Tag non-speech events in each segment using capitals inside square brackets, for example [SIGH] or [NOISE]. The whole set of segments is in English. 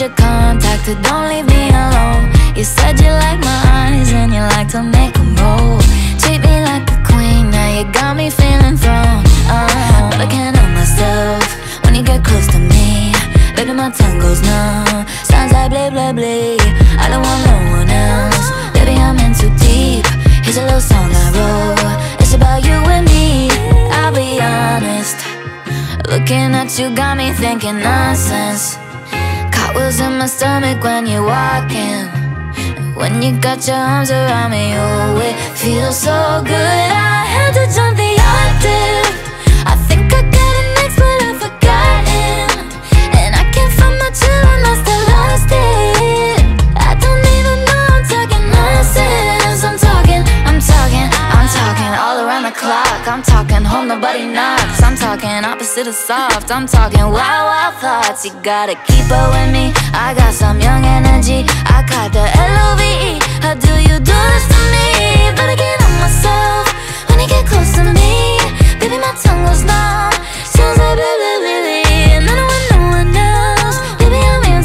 your contact, don't leave me alone. You said you like my eyes and you like to make them roll. Treat me like a queen, now you got me feeling thrown. Uh, but I can't help myself when you get close to me. Baby, my tongue goes numb. Sounds like blah blah blah. I don't want no one else. Baby, I'm in too deep. Here's a little song I wrote. It's about you and me. I'll be honest. Looking at you got me thinking nonsense. Cartwheels in my stomach when you're walking. When you got your arms around me, oh, it feels so good. I had to jump the octave. I think I got an ex, but I've forgotten. And I can't find my chill, I still lost it. I don't even know I'm talking nonsense. I'm talking, I'm talking, I'm talking all around the clock. I'm talking home, nobody knocks. I'm talking opposite of soft. I'm talking wild, wild thoughts. You gotta keep up with me. I got some young energy. I caught the L-O-V-E. How do you do this to me? But I can't myself when you get close to me. Baby, my tongue goes numb. Sounds like blah, blah, blah. And I don't want no one else. Baby, I'm in.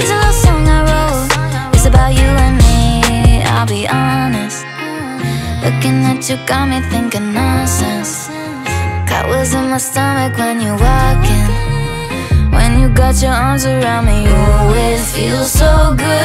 It's a song I wrote. It's about you and me. I'll be honest. Looking at you got me thinking nonsense. Cartwheels in my stomach when you're walking. When you got your arms around me, oh, it feels so good.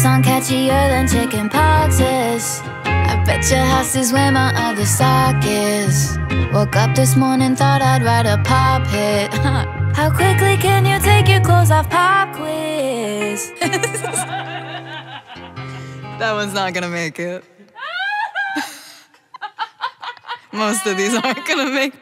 Song catchier than chicken pox is. I bet your house is where my other sock is. Woke up this morning, thought I'd write a pop hit. [LAUGHS] How quickly can you take your clothes off? Pop quiz. [LAUGHS] That one's not gonna make it. [LAUGHS] Most of these aren't gonna make